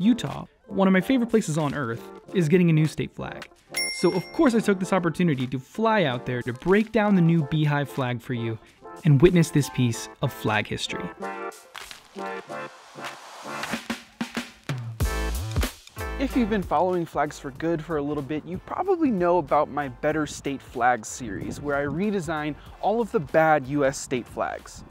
Utah, one of my favorite places on earth, is getting a new state flag. So, of course, I took this opportunity to fly out there to break down the new Beehive flag for you and witness this piece of flag history. If you've been following Flags for Good for a little bit, you probably know about my Better State Flags series, where I redesign all of the bad US state flags.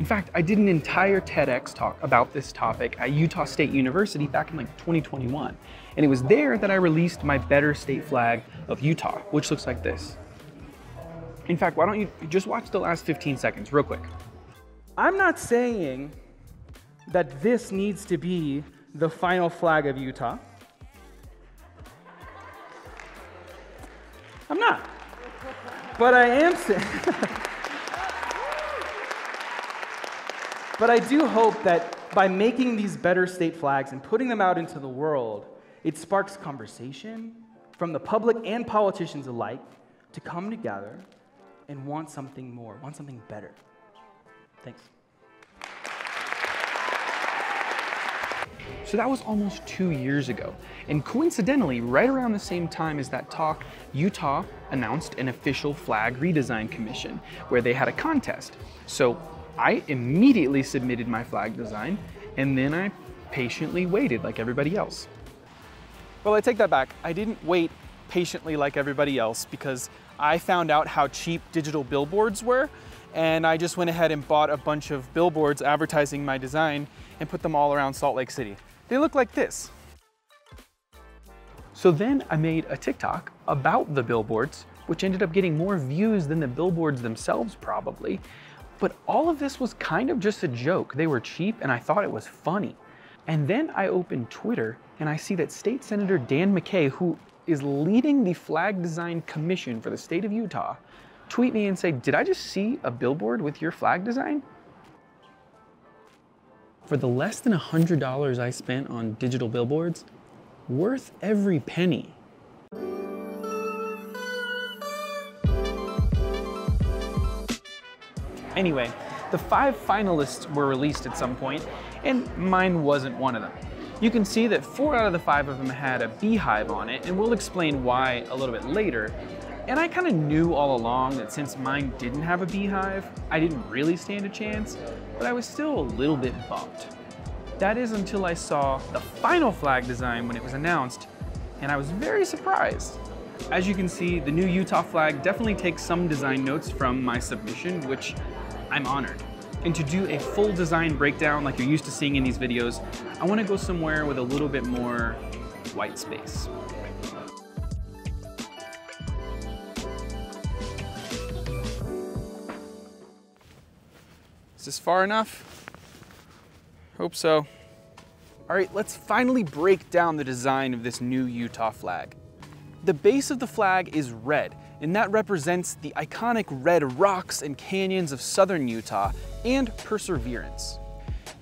In fact, I did an entire TEDx talk about this topic at Utah State University back in like 2021. And it was there that I released my Better State Flag of Utah, which looks like this. In fact, why don't you just watch the last 15 seconds real quick. I'm not saying that this needs to be the final flag of Utah. I'm not. But I am saying. but I do hope that by making these better state flags and putting them out into the world, it sparks conversation from the public and politicians alike to come together and want something more, want something better. Thanks. So that was almost two years ago. And coincidentally, right around the same time as that talk, Utah announced an official flag redesign commission where they had a contest. So I immediately submitted my flag design and then I patiently waited like everybody else. Well, I take that back. I didn't wait patiently like everybody else because I found out how cheap digital billboards were and I just went ahead and bought a bunch of billboards advertising my design and put them all around Salt Lake City. They look like this. So then I made a TikTok about the billboards, which ended up getting more views than the billboards themselves probably. But all of this was kind of just a joke. They were cheap and I thought it was funny. And then I opened Twitter and I see that State Senator Dan McCay, who is leading the flag design commission for the state of Utah, tweet me and say, did I just see a billboard with your flag design? For the less than $100 I spent on digital billboards, worth every penny. Anyway, the five finalists were released at some point, and mine wasn't one of them. You can see that four out of the five of them had a beehive on it, and we'll explain why a little bit later. And I kind of knew all along that since mine didn't have a beehive, I didn't really stand a chance, but I was still a little bit bummed. That is until I saw the final flag design when it was announced, and I was very surprised. As you can see, the new Utah flag definitely takes some design notes from my submission, which I'm honored. And to do a full design breakdown like you're used to seeing in these videos, I wanna go somewhere with a little bit more white space. Is this far enough? Hope so. All right, let's finally break down the design of this new Utah flag. The base of the flag is red, and that represents the iconic red rocks and canyons of southern Utah and perseverance.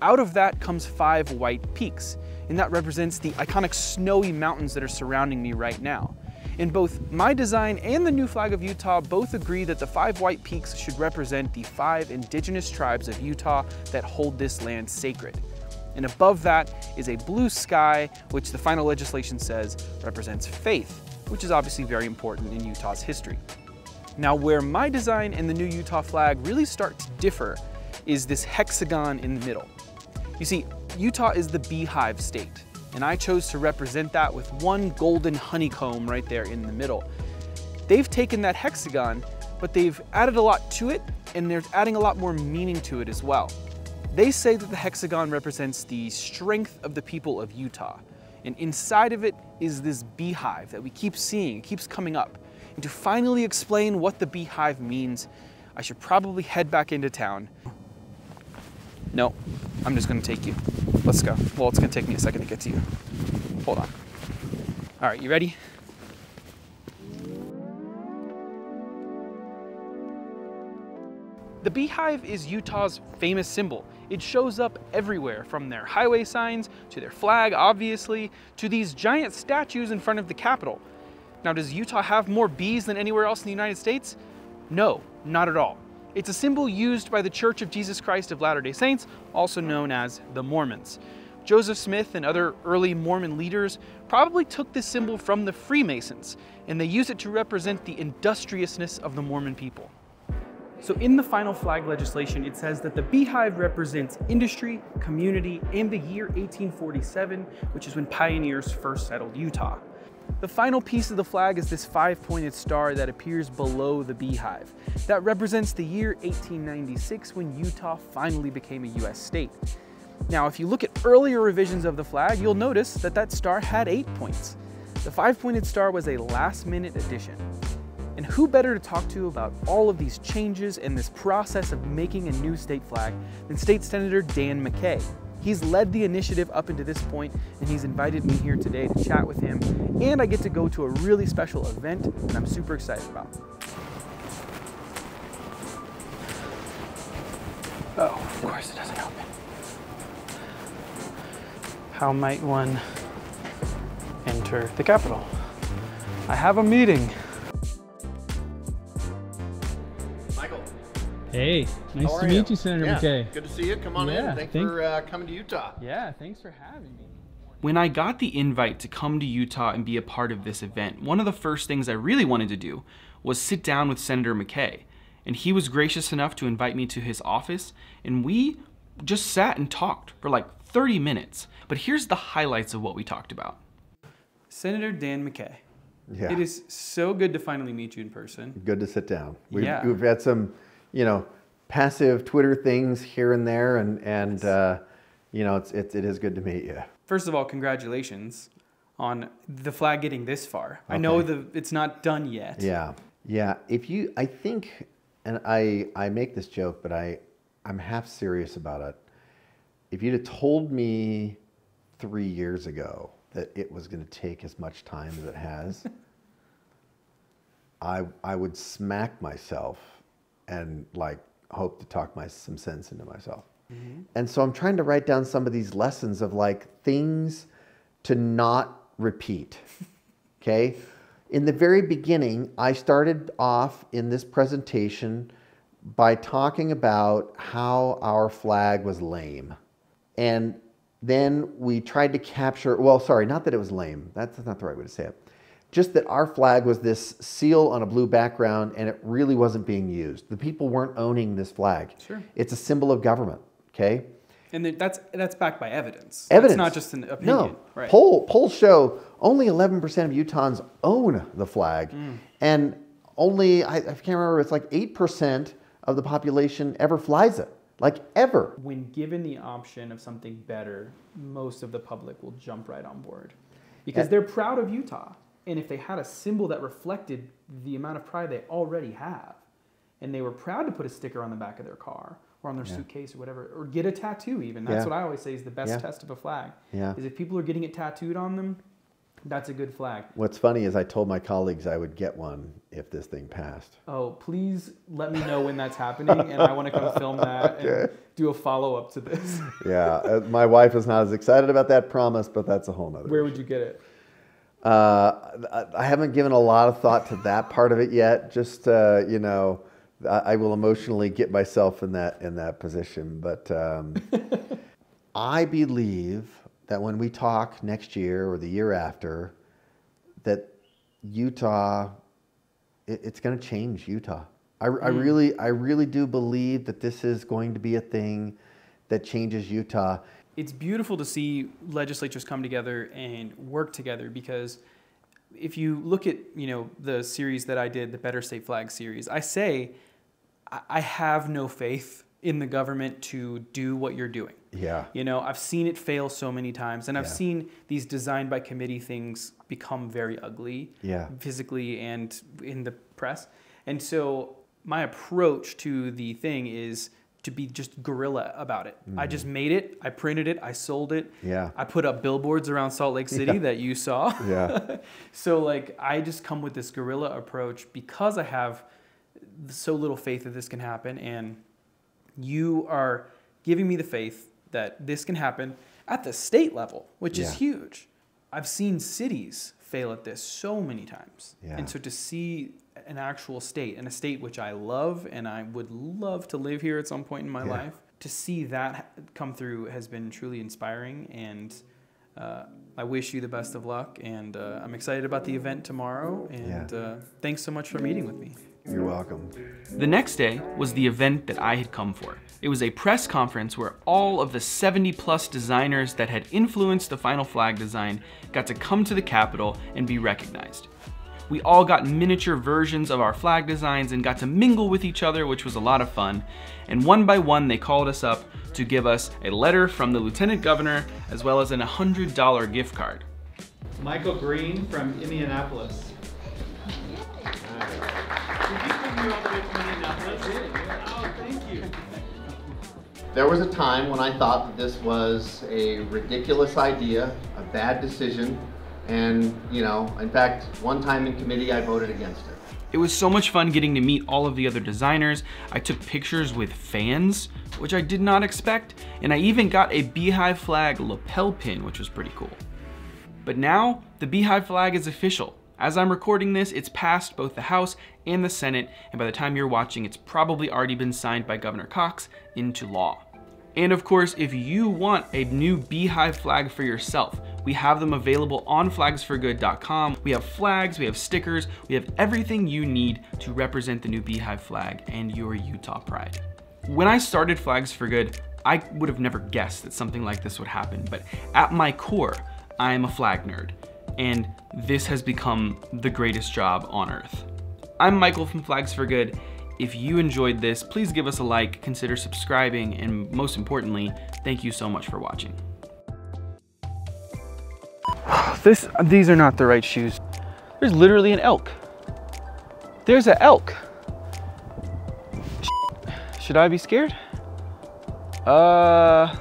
Out of that comes five white peaks, and that represents the iconic snowy mountains that are surrounding me right now. In both my design and the new flag of Utah both agree that the five white peaks should represent the five indigenous tribes of Utah that hold this land sacred. And above that is a blue sky, which the final legislation says represents faith, which is obviously very important in Utah's history. Now where my design and the new Utah flag really start to differ is this hexagon in the middle. You see, Utah is the beehive state, and I chose to represent that with one golden honeycomb right there in the middle. They've taken that hexagon, but they've added a lot to it, and they're adding a lot more meaning to it as well. They say that the hexagon represents the strength of the people of Utah, and inside of it is this beehive that we keep seeing, it keeps coming up. And to finally explain what the beehive means, I should probably head back into town. No, I'm just gonna take you. Let's go. Well, it's gonna take me a second to get to you. Hold on. All right, you ready? The beehive is Utah's famous symbol. It shows up everywhere, from their highway signs, to their flag, obviously, to these giant statues in front of the Capitol. Now, does Utah have more bees than anywhere else in the United States? No, not at all. It's a symbol used by the Church of Jesus Christ of Latter-day Saints, also known as the Mormons. Joseph Smith and other early Mormon leaders probably took this symbol from the Freemasons, and they used it to represent the industriousness of the Mormon people. So in the final flag legislation, it says that the beehive represents industry, community, and the year 1847, which is when pioneers first settled Utah. The final piece of the flag is this five-pointed star that appears below the beehive. That represents the year 1896 when Utah finally became a US state. Now, if you look at earlier revisions of the flag, you'll notice that that star had eight points. The five-pointed star was a last-minute addition. And who better to talk to about all of these changes and this process of making a new state flag than State Senator Dan McCay. He's led the initiative up into this point, and he's invited me here today to chat with him, and I get to go to a really special event that I'm super excited about. Oh, of course it doesn't open. How might one enter the Capitol? I have a meeting. Hey, nice how to are meet you, Senator yeah, McCay. Good to see you. Come on Yeah, in. Thanks thank- for uh, coming to Utah. Yeah, thanks for having me. When I got the invite to come to Utah and be a part of this event, one of the first things I really wanted to do was sit down with Senator McCay. And he was gracious enough to invite me to his office, and we just sat and talked for like 30 minutes. But here's the highlights of what we talked about. Senator Dan McCay. Yeah. It is so good to finally meet you in person. Good to sit down. We've, Yeah. we've had some, you know, passive Twitter things here and there, and and uh, you know, it's, it's it is good to meet you. First of all, congratulations on the flag getting this far. I know the it's not done yet. Yeah, yeah. If you, I think, and I I make this joke, but I I'm half serious about it. If you'd have told me three years ago that it was going to take as much time as it has, I I would smack myself and like hope to talk my some sense into myself. Mm-hmm. And so I'm trying to write down some of these lessons of like things to not repeat. Okay? In the very beginning, I started off in this presentation by talking about how our flag was lame. And then we tried to capture, well, sorry, not that it was lame. That's not the right way to say it. Just that our flag was this seal on a blue background and it really wasn't being used. The people weren't owning this flag. Sure. It's a symbol of government, okay? And that's that's backed by evidence. Evidence. It's not just an opinion. No. Right. Poll, polls show only 11% of Utahns own the flag. Mm. And only, I, I can't remember, it's like 8% of the population ever flies it. Like ever. when given the option of something better, most of the public will jump right on board because And- they're proud of Utah. And if they had a symbol that reflected the amount of pride they already have, and they were proud to put a sticker on the back of their car or on their suitcase or whatever, or get a tattoo even. That's Yeah. what I always say is the best Yeah. test of a flag. Yeah. Is if people are getting it tattooed on them, that's a good flag. What's funny is I told my colleagues I would get one if this thing passed. Oh, please let me know when that's happening, and I want to come film that and do a follow up to this. Yeah, uh, my wife is not as excited about that promise, but that's a whole nother. Where would you get it? Uh, I- haven't given a lot of thought to that part of it yet. Just uh, you know, I, I will emotionally get myself in that in that position. But um, I believe that when we talk next year or the year after, that Utah, it, it's going to change Utah. I, I really, I really do believe that this is going to be a thing that changes Utah. It's beautiful to see legislatures come together and work together because if you look at you know the series that I did, the Better State Flag series, I say I- have no faith in the government to do what you're doing. Yeah. You know, I've seen it fail so many times, and I've Yeah. seen these designed by committee things become very ugly, Yeah. physically and in the press. And so my approach to the thing is to be just guerrilla about it. I mm. just made it, I printed it, I sold it. Yeah. I put up billboards around Salt Lake City that you saw. Yeah. so like I just come with this guerrilla approach because I have so little faith that this can happen and you are giving me the faith that this can happen at the state level, which is huge. I've seen cities fail at this so many times. Yeah. And so to see an actual state, and a state which I love and I would love to live here at some point in my Yeah. life, to see that come through has been truly inspiring and uh, I wish you the best of luck and uh, I'm excited about the event tomorrow and Yeah. uh, thanks so much for meeting with me. You're welcome. The next day was the event that I had come for. It was a press conference where all of the 70 plus designers that had influenced the final flag design got to come to the Capitol and be recognized. We all got miniature versions of our flag designs and got to mingle with each other, which was a lot of fun. And one by one, they called us up to give us a letter from the Lieutenant Governor as well as an $100 gift card. Michael Green from Indianapolis. Did you come here all the way from Indianapolis? Oh, thank you. There was a time when I thought that this was a ridiculous idea, a bad decision, and, you know, in fact, one time in committee I voted against it. It was so much fun getting to meet all of the other designers. I took pictures with fans, which I did not expect, and I even got a Beehive flag lapel pin, which was pretty cool. But now, the Beehive flag is official. As I'm recording this, it's passed both the House and the Senate, and by the time you're watching, it's probably already been signed by Governor Cox into law. And of course, if you want a new Beehive flag for yourself, we have them available on flagsforgood.com. We have flags, we have stickers, we have everything you need to represent the new Beehive flag and your Utah pride. When I started Flags for Good, I would have never guessed that something like this would happen, but at my core, I am a flag nerd, and this has become the greatest job on earth. I'm Michael from Flags for Good. If you enjoyed this, please give us a like, consider subscribing, and most importantly, thank you so much for watching. This, these are not the right shoes. There's literally an elk. There's an elk. Should I be scared? Uh.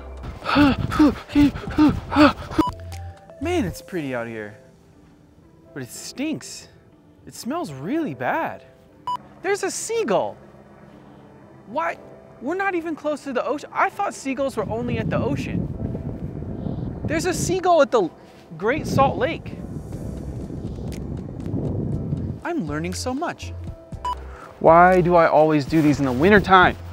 Man, it's pretty out here. But it stinks. It smells really bad. There's a seagull. Why? We're not even close to the ocean. I thought seagulls were only at the ocean. There's a seagull at the Great Salt Lake. I'm learning so much. Why do I always do these in the wintertime? What